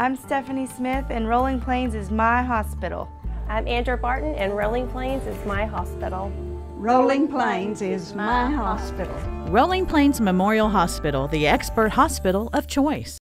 I'm Stephanie Smith, and Rolling Plains is my hospital. I'm Andrew Barton, and Rolling Plains is my hospital. Rolling Plains is my hospital. Rolling Plains Memorial Hospital, the expert hospital of choice.